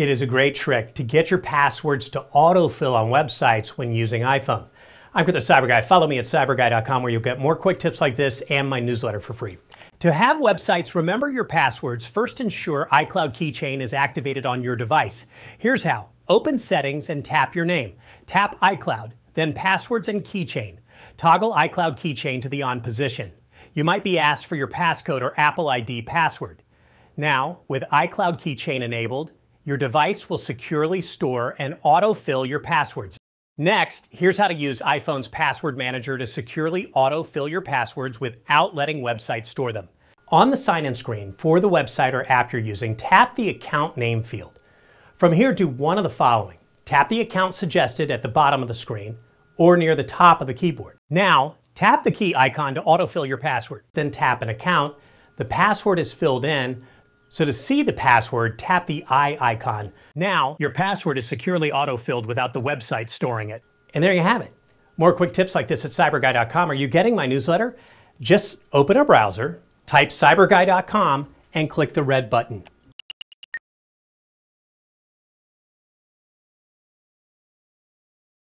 It is a great trick to get your passwords to autofill on websites when using iPhone. I'm the Cyber Guy. Follow me at cyberguy.com where you'll get more quick tips like this and my newsletter for free. To have websites remember your passwords, first ensure iCloud Keychain is activated on your device. Here's how. Open Settings and tap your name. Tap iCloud, then Passwords and Keychain. Toggle iCloud Keychain to the on position. You might be asked for your passcode or Apple ID password. Now, with iCloud Keychain enabled, your device will securely store and autofill your passwords. Next, here's how to use iPhone's Password Manager to securely autofill your passwords without letting websites store them. On the sign-in screen for the website or app you're using, tap the account name field. From here, do one of the following. Tap the account suggested at the bottom of the screen or near the top of the keyboard. Now, tap the key icon to autofill your password. Then tap an account. The password is filled in, so to see the password, tap the eye icon. Now, your password is securely auto-filled without the website storing it. And there you have it. More quick tips like this at cyberguy.com. Are you getting my newsletter? Just open a browser, type cyberguy.com, and click the red button.